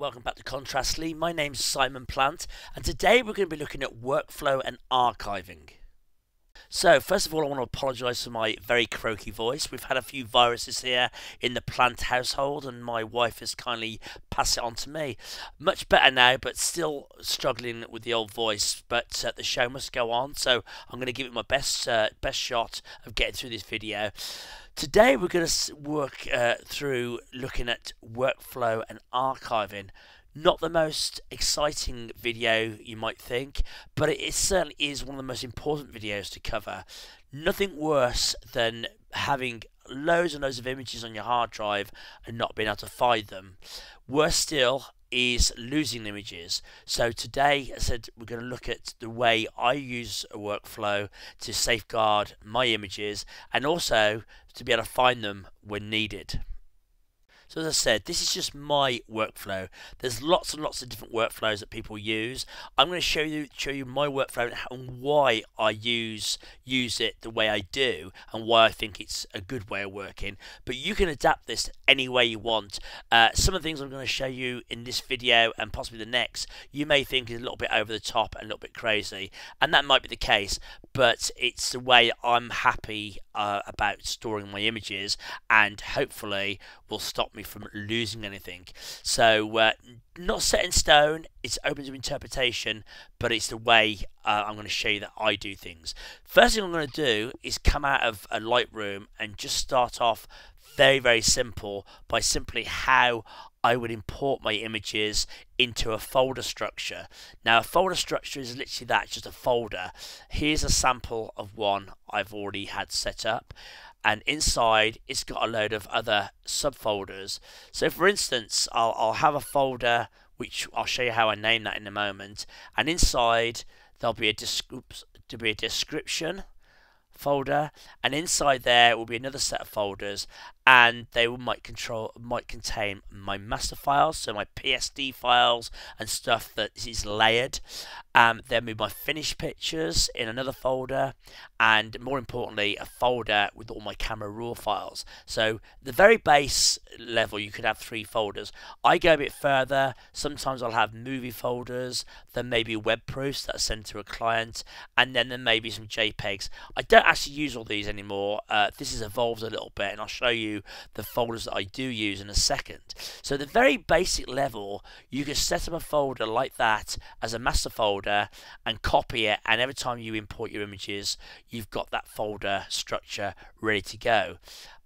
welcome back to Contrastly. My name's Simon Plant, and today we're going to be looking at workflow and archiving. So, first of all, I want to apologise for my very croaky voice. We've had a few viruses here in the plant household, and my wife has kindly passed it on to me. Much better now, but still struggling with the old voice. But uh, the show must go on, so I'm going to give it my best uh, best shot of getting through this video. Today, we're going to work uh, through looking at workflow and archiving. Not the most exciting video you might think, but it certainly is one of the most important videos to cover. Nothing worse than having loads and loads of images on your hard drive and not being able to find them. Worse still is losing images. So today, I said we're going to look at the way I use a workflow to safeguard my images and also to be able to find them when needed. So as I said, this is just my workflow. There's lots and lots of different workflows that people use. I'm going to show you show you my workflow and why I use use it the way I do and why I think it's a good way of working. But you can adapt this any way you want. Uh, some of the things I'm going to show you in this video and possibly the next, you may think is a little bit over the top and a little bit crazy, and that might be the case. But it's the way I'm happy uh, about storing my images, and hopefully will stop me from losing anything. So, uh, not set in stone, it's open to interpretation, but it's the way uh, I'm going to show you that I do things. First thing I'm going to do is come out of a Lightroom and just start off very, very simple by simply how I would import my images into a folder structure. Now, a folder structure is literally that, just a folder. Here's a sample of one I've already had set up and inside it's got a load of other subfolders. So for instance, I'll, I'll have a folder which I'll show you how I name that in a moment, and inside there'll be a, descri- to be a description folder and inside there will be another set of folders and they might control might contain my master files so my PSD files and stuff that is layered. Um, then with my finished pictures in another folder and more importantly a folder with all my camera raw files. So the very base level you could have three folders. I go a bit further. Sometimes I'll have movie folders then maybe web proofs that are sent to a client and then there may be some JPEGs I don't actually use all these anymore. Uh, this has evolved a little bit, and I'll show you the folders that I do use in a second. So the very basic level, you can set up a folder like that as a master folder and copy it, and every time you import your images, you've got that folder structure ready to go.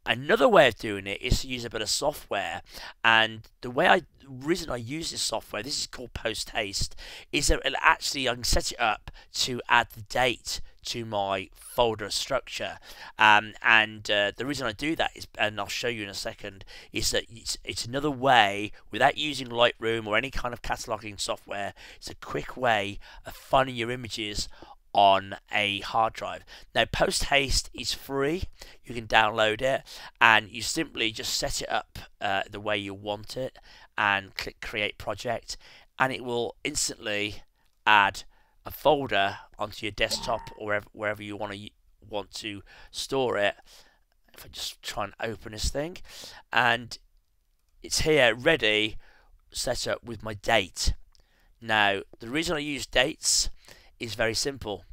Another way of doing it is to use a bit of software, and the way I reason I use this software, this is called PostHaste, is that it actually I can set it up to add the date to my folder structure. Um, and uh, the reason I do that is, and I'll show you in a second, is that it's, it's another way, without using Lightroom or any kind of cataloging software, it's a quick way of finding your images on a hard drive. Now, PostHaste is free. You can download it, and you simply just set it up uh, the way you want it, and click Create Project, and it will instantly add a folder onto your desktop or wherever, wherever you want to want to store it. If I just try and open this thing, and it's here ready, set up with my date. Now, the reason I use dates is very simple.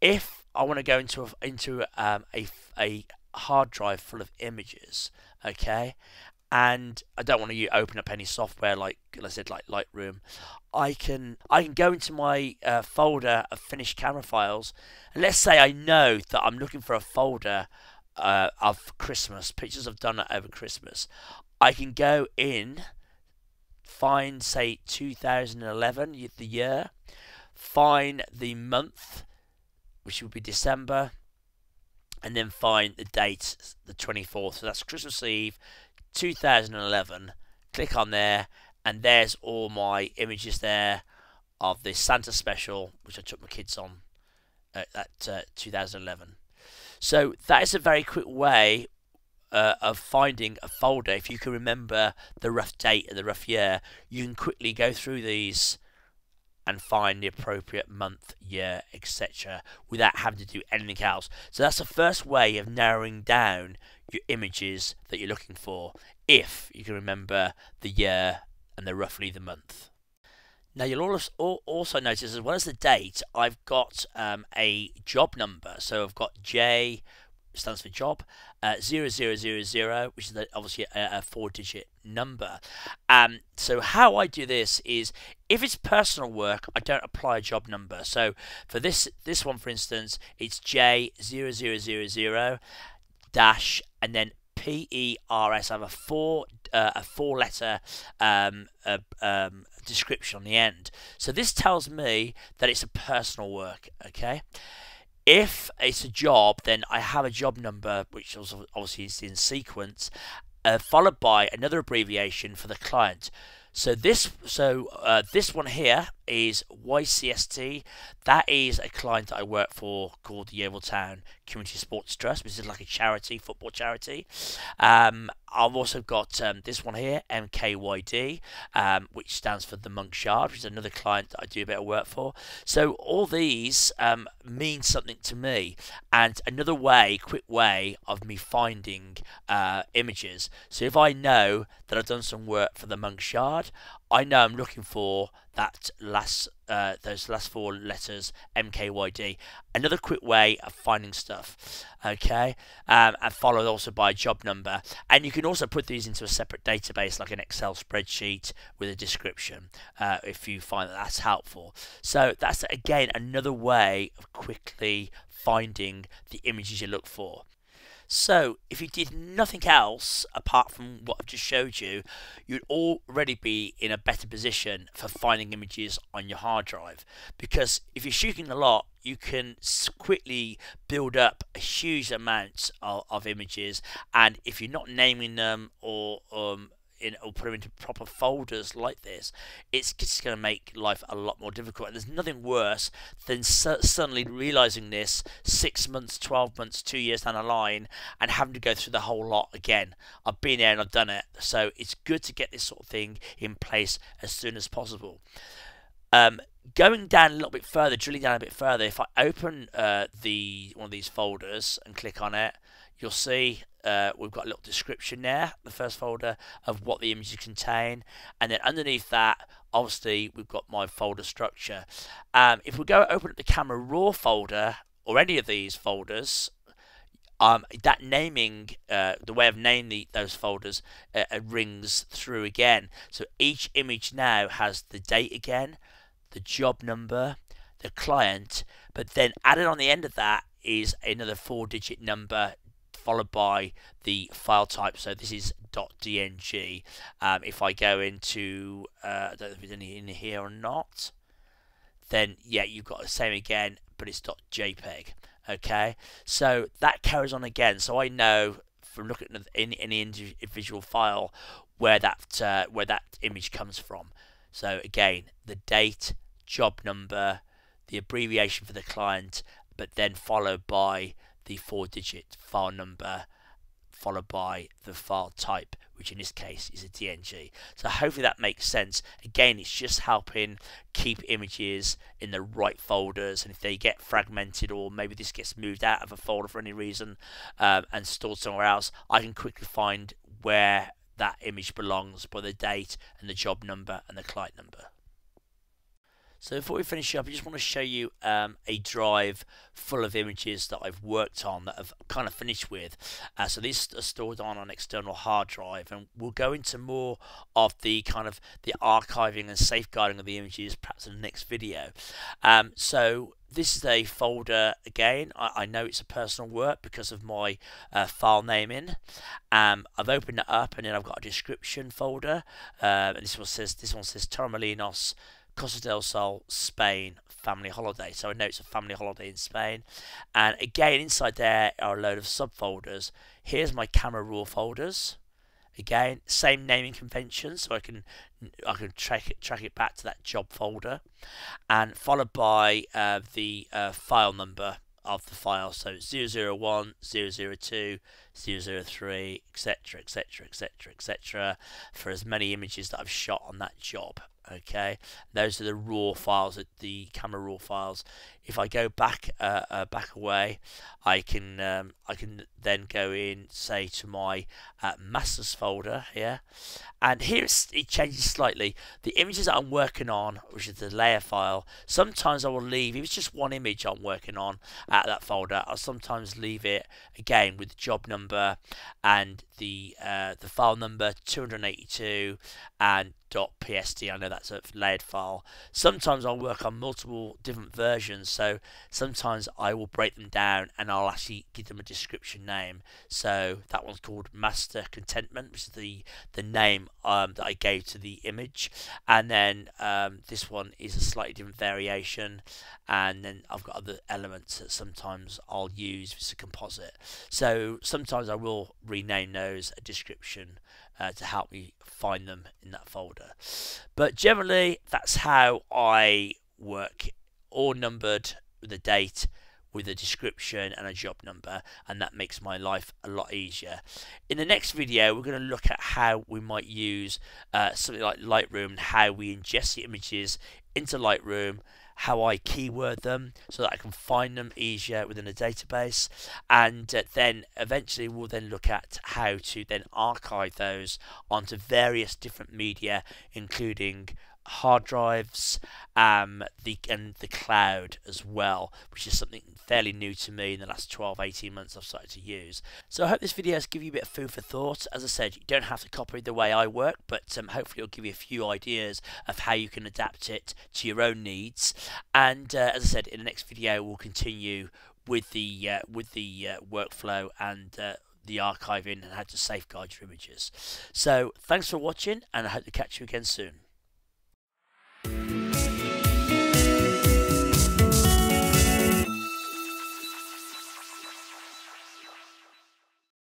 If I want to go into a, into um, a, a hard drive full of images, okay, and I don't want to open up any software like I said like Lightroom. I can I can go into my uh, folder of finished camera files, and let's say I know that I'm looking for a folder uh, of Christmas pictures I've done over Christmas. I can go in, find say 2011 the year, find the month, which would be December, and then find the date, the 24th. So that's Christmas Eve 2011. Click on there, and there's all my images there of the Santa special, which I took my kids on uh, at uh, 2011. So that is a very quick way uh, of finding a folder. If you can remember the rough date and the rough year, you can quickly go through these and find the appropriate month, year, etc. without having to do anything else. So that's the first way of narrowing down your images that you're looking for if you can remember the year and the roughly the month. Now you'll also notice as well as the date, I've got um, a job number. So I've got J stands for job, uh, 0000, which is obviously a, a four-digit number. Um, so how I do this is, if it's personal work, I don't apply a job number. So for this this one, for instance, it's J0000 dash and then P E R S. I have a four uh, a four letter um, uh, um, description on the end. So this tells me that it's a personal work. Okay. If it's a job, then I have a job number, which obviously is in sequence, uh, followed by another abbreviation for the client. So this, so uh, this one here is YCST. That is a client that I work for called the Yeovil Town Community Sports Trust, which is like a charity, football charity. Um, I've also got um, this one here, MKYD, um, which stands for the Monk's Yard, which is another client that I do a bit of work for. So all these um, mean something to me, and another way, quick way of me finding uh, images. So if I know that I've done some work for the Monk's Yard, I know I'm looking for that last uh, those last four letters MKYD. Another quick way of finding stuff, okay, um, and followed also by job number. And you can also put these into a separate database like an Excel spreadsheet with a description uh, if you find that that's helpful. So that's again another way of quickly finding the images you look for. So, if you did nothing else apart from what I've just showed you, you'd already be in a better position for finding images on your hard drive. Because if you're shooting a lot, you can quickly build up a huge amount of, of images, and if you're not naming them or um, in or put them into proper folders like this, it's just going to make life a lot more difficult. And there's nothing worse than su suddenly realizing this six months, 12 months, two years down the line and having to go through the whole lot again. I've been there and I've done it. So it's good to get this sort of thing in place as soon as possible. Um, going down a little bit further, drilling down a bit further, if I open uh, the one of these folders and click on it, you'll see uh, we've got a little description there, the first folder, of what the images contain. And then underneath that, obviously, we've got my folder structure. Um, if we go open up the camera raw folder, or any of these folders, um, that naming, uh, the way of naming the, those folders uh, uh, rings through again. So each image now has the date again, the job number, the client, but then added on the end of that is another four digit number followed by the file type. So this is .dng. Um, if I go into, uh, I don't know if there's any in here or not, then yeah, you've got the same again, but it's .jpeg. Okay, so that carries on again. So I know from looking at any, individual file where that uh, where that image comes from. So again, the date, job number, the abbreviation for the client, but then followed by the four digit file number followed by the file type, which in this case is a DNG. So hopefully that makes sense. Again, it's just helping keep images in the right folders, and if they get fragmented or maybe this gets moved out of a folder for any reason um, and stored somewhere else, I can quickly find where that image belongs by the date and the job number and the client number. So before we finish up, I just want to show you um, a drive full of images that I've worked on that I've kind of finished with. Uh, so these are stored on an external hard drive and we'll go into more of the kind of the archiving and safeguarding of the images perhaps in the next video. Um, so this is a folder again. I, I, know it's a personal work because of my uh, file naming. Um, I've opened it up and then I've got a description folder. Uh, and this one says this one says Costa del Sol, Spain family holiday. So I know it's a family holiday in Spain. And again, inside there are a load of subfolders. Here's my camera raw folders. Again, same naming convention, so I can I can track it track it back to that job folder, and followed by uh, the uh, file number of the file. So 001, 002, 003, etc., etc., etc., etc. for as many images that I've shot on that job. Okay? Those are the raw files at the camera raw files. If I go back uh, uh, back away I can um, I can then go in say to my uh, masters folder here and here it changes slightly. The images that I'm working on which is the layer file sometimes I will leave if it's just one image I'm working on at that folder I'll sometimes leave it again with the job number and the uh, the file number 282 and .psd I know that's a layered file sometimes I'll work on multiple different versions so sometimes I will break them down and I'll actually give them a description name. So that one's called Master Contentment, which is the, the name um, that I gave to the image. And then um, this one is a slightly different variation. And then I've got other elements that sometimes I'll use, it's a composite. So sometimes I will rename those a description uh, to help me find them in that folder. But generally, that's how I work all numbered with a date with a description and a job number and that makes my life a lot easier. In the next video we're going to look at how we might use uh, something like Lightroom and how we ingest the images into Lightroom how I keyword them so that I can find them easier within a database. And uh, then eventually we'll then look at how to then archive those onto various different media including hard drives um, the and the cloud as well, which is something fairly new to me in the last 12 18 months I've started to use. So I hope this video has given you a bit of food for thought. As I said, you don't have to copy the way I work, but um, hopefully it'll give you a few ideas of how you can adapt it to your own needs. And uh, as I said, in the next video we'll continue with the uh, with the uh, workflow and uh, the archiving and how to safeguard your images. So thanks for watching and I hope to catch you again soon.